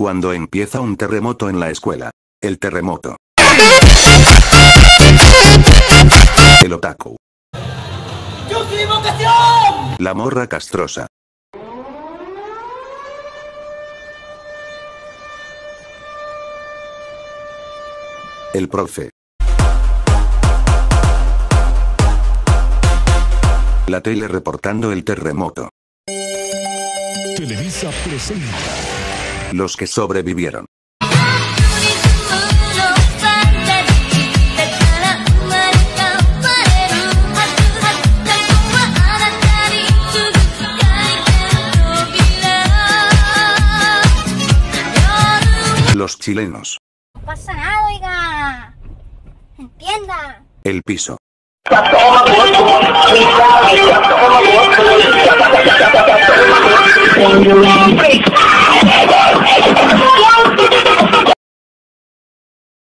Cuando empieza un terremoto en la escuela. El terremoto. El otaku. La morra castrosa. El profe. La tele reportando el terremoto. Televisa presenta. Los que sobrevivieron. Los chilenos. No pasa nada, oiga. Entienda. El piso.